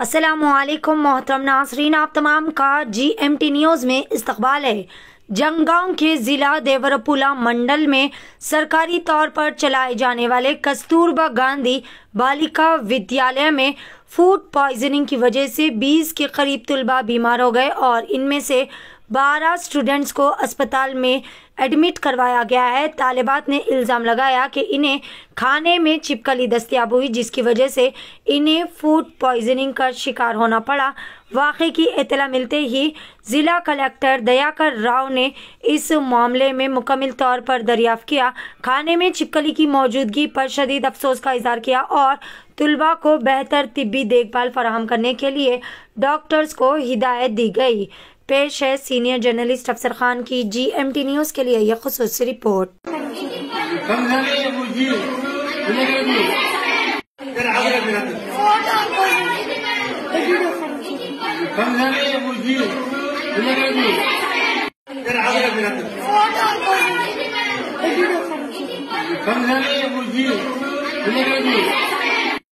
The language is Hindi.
असलम मोहतरम नासरीन आप तमाम का जी एम टी न्यूज़ में इस्तबाल है। जंगगांव के ज़िला देवरपुला मंडल में सरकारी तौर पर चलाए जाने वाले कस्तूरबा गांधी बालिका विद्यालय में फ़ूड पॉइजनिंग की वजह से 20 के करीब तलबा बीमार हो गए और इनमें से 12 स्टूडेंट्स को अस्पताल में एडमिट करवाया गया है। तालिबात ने इल्ज़ाम लगाया कि इन्हें खाने में चिपकली दस्तियाब हुई, जिसकी वजह से इन्हें फ़ूड पॉइजनिंग का शिकार होना पड़ा। वाक़े की इतला मिलते ही ज़िला कलेक्टर दयाकर राव ने इस मामले में मुकम्मल तौर पर दरियाफ़ किया। खाने में चिपकली की मौजूदगी पर शदीद अफसोस का इजहार किया और तलबा को बेहतर तिब्बी देखभाल फराहम करने के लिए डॉक्टर्स को हिदायत दी गई। पेश है सीनियर जर्नलिस्ट अफसर खान की जी एम टी न्यूज़ के लिए यह खसूस रिपोर्ट।